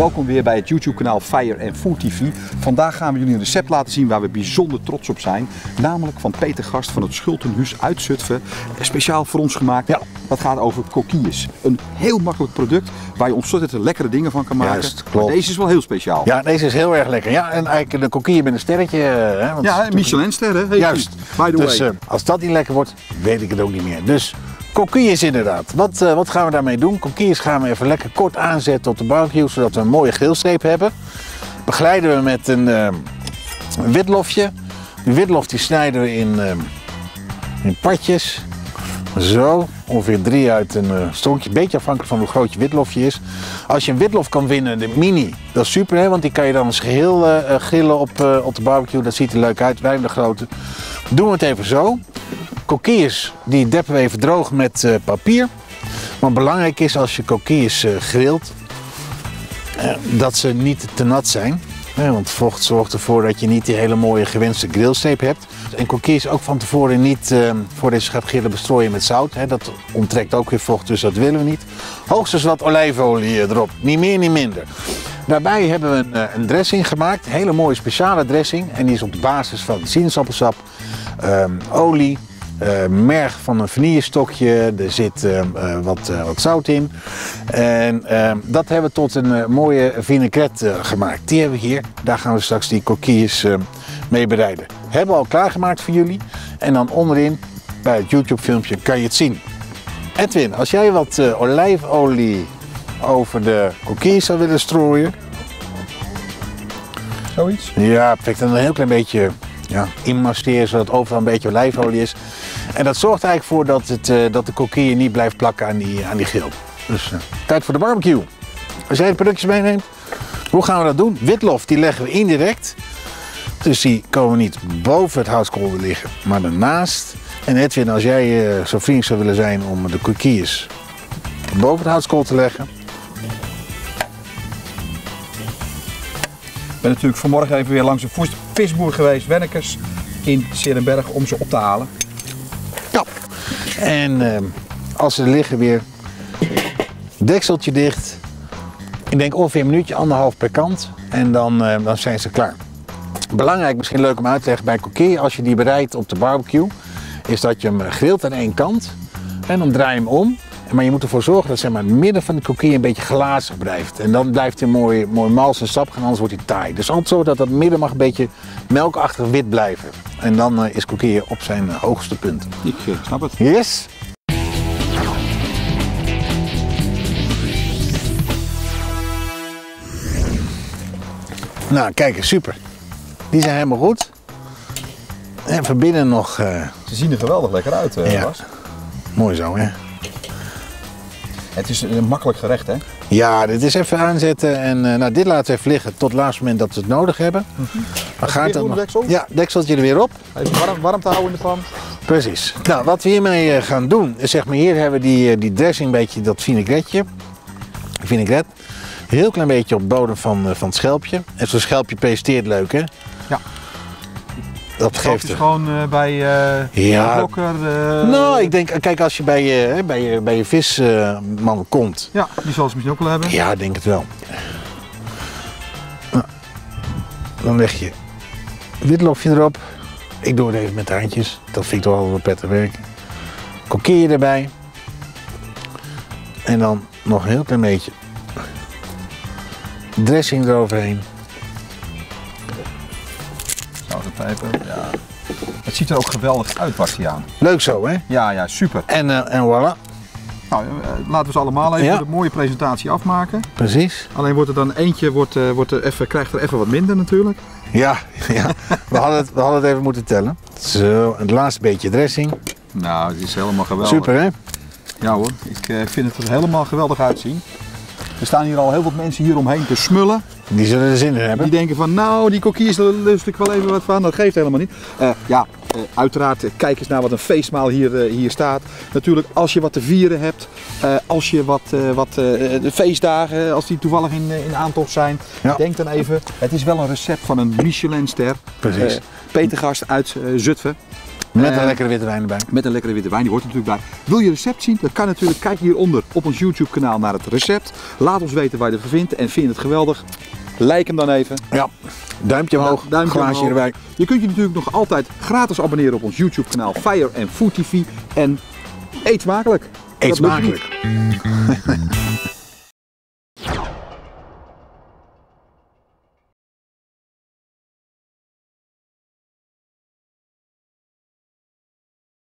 Welkom weer bij het YouTube kanaal Fire and Food TV. Vandaag gaan we jullie een recept laten zien waar we bijzonder trots op zijn. Namelijk van Peter Gast van het Schultenhuis uit Zutphen. Speciaal voor ons gemaakt. Ja. Dat gaat over coquilles. Een heel makkelijk product waar je ontzettend lekkere dingen van kan maken. Juist, klopt. Maar deze is wel heel speciaal. Ja, deze is heel erg lekker. Ja, en eigenlijk de kokkie met een sterretje. eh, Hè, want Ja, Michelin-ster hè? Hey, Juist. By the Dus way. eh, als dat niet lekker wordt, weet ik het ook niet meer. Dus kokkies inderdaad. Wat, eh, wat gaan we daarmee doen? Kokkies gaan we even lekker kort aanzetten op de barbecue, zodat we een mooie grillstreep hebben. Begeleiden we met een, eh, witlofje. Die witlof die snijden we in, eh, in partjes. Zo, ongeveer drie uit een eh stronkje. Beetje afhankelijk van hoe groot je witlofje is. Als je een witlof kan winnen, de mini, dat is super hè, want die kan je dan als geheel eh, eh, grillen op, op de barbecue. Dat ziet er leuk uit. Wij de grote. Doen we het even zo. Kokkies, die deppen we even droog met eh, papier. Maar belangrijk is als je kokkies eh grilt, eh, dat ze niet te nat zijn. Want vocht zorgt ervoor dat je niet die hele mooie gewenste grillstreep hebt. En kokkies ook van tevoren niet, eh, voor deze gaat bestrooien met zout. Hè. Dat onttrekt ook weer vocht, dus dat willen we niet. Hoogstens wat olijfolie erop, niet meer, niet minder. Daarbij hebben we een, een dressing gemaakt, een hele mooie speciale dressing. En die is op basis van sinaasappelsap, ehm, olie, eh, merg van een vanillestokje, er zit eh, eh, wat, wat zout in. En dat hebben we tot een mooie vinaigrette gemaakt. Die hebben we hier. Daar gaan we straks die coquilles mee bereiden. Hebben we al klaargemaakt voor jullie. En dan onderin, bij het YouTube filmpje, kan je het zien. Edwin, als jij wat olijfolie over de coquilles zou willen strooien. Zoiets? Ja, perfect. En een heel klein beetje ja, zodat overal een beetje olijfolie is. En dat zorgt eigenlijk voor dat, het, eh, dat de coquille niet blijft plakken aan die, aan die grill. Dus eh, tijd voor de barbecue. Als jij de productjes meeneemt, hoe gaan we dat doen? Witlof, die leggen we indirect. Dus die komen niet boven het houtskool liggen, maar ernaast. En Edwin, als jij eh, zo vriendelijk zou willen zijn om de coquilles boven het houtskool te leggen. Ik ben natuurlijk vanmorgen even weer langs vis- visboer geweest, Wennekers, in Serenberg, om ze op te halen. Ja. En ehm, als ze liggen weer, dekseltje dicht. Ik denk ongeveer een minuutje, anderhalf per kant. En dan, eh, dan zijn ze klaar. Belangrijk, misschien leuk om uit te leggen bij coquille, als je die bereidt op de barbecue, is dat je hem grilt aan één kant. En dan draai je hem om. Maar je moet ervoor zorgen dat zeg maar, het midden van de coquille een beetje glazig blijft. En dan blijft hij mooi, mooi mals en sap gaan, anders wordt hij taai. Dus altijd zorgen dat dat midden mag een beetje melkachtig wit blijven. En dan eh, is coquille op zijn eh, hoogste punt. Ik eh, snap het. Yes. Nou, kijk eens, super. Die zijn helemaal goed. En van binnen nog Ze zien er geweldig lekker uit, Ja. Bas. mooi zo, hè? Het is een makkelijk gerecht, hè? Ja, dit is even aanzetten en eh, nou, dit laten we even liggen tot het laatste moment dat we het nodig hebben. Dan gaat weer dat goed, nog. deksel? Ja, dekseltje er weer op. Even warm, warm te houden in de pan. Precies. Nou, wat we hiermee eh, gaan doen, is zeg maar hier hebben we die, eh, die dressing, een beetje dat vinaigrettje. Vinaigrette. Heel klein beetje op de bodem van, van het schelpje. En zo'n schelpje presenteert leuk, hè? Ja. Dat geeft is er. gewoon eh, bij eh Ja. Blokker. eh, Nou, ik denk, kijk, als je bij je, bij je, bij je visman komt. Ja, die zal ze misschien ook wel hebben. Ja, ik denk het wel. Nou, dan leg je witlofje erop. Ik doe het even met de handjes. Dat vind ik toch wel prettig werken. Kokkeer erbij. En dan nog een heel klein beetje dressing eroverheen. Ja. Het ziet er ook geweldig uit, Bastiaan. Leuk zo, hè? Ja, ja, super. En, eh, en voilà. Nou, eh, laten we ze allemaal even Ja. de mooie presentatie afmaken. Precies. Alleen wordt er dan eentje, wordt, eh, wordt er even, krijgt er even wat minder natuurlijk. Ja, ja. We, hadden het, we hadden het even moeten tellen. Zo, het laatste beetje dressing. Nou, het is helemaal geweldig. Super, hè? Ja hoor, ik vind het er helemaal geweldig uitzien. Er staan hier al heel veel mensen hier omheen te smullen. Die zullen er zin in hebben. Die denken van, nou, die kokkies daar lust ik wel even wat van. Dat geeft helemaal niet. Eh, ja, eh, uiteraard, eh, kijk eens naar wat een feestmaal hier, hier staat. Natuurlijk, als je wat te vieren hebt, als je wat, wat de feestdagen, als die toevallig in, in aantocht zijn, Ja. denk dan even. Het is wel een recept van een Michelinster. Precies. Eh, Peter Gast uit Zutphen. Met een lekkere witte wijn erbij. Met een lekkere witte wijn, die hoort er natuurlijk bij. Wil je recept zien? Dat kan natuurlijk. Kijk hieronder op ons YouTube kanaal naar het recept. Laat ons weten waar je ervan vindt en vind je het geweldig. Like hem dan even. Ja, duimpje omhoog, Duimpje glaasje omhoog. erbij. Je kunt je natuurlijk nog altijd gratis abonneren op ons YouTube kanaal Fire and Food TV. En eet smakelijk. Eet smakelijk.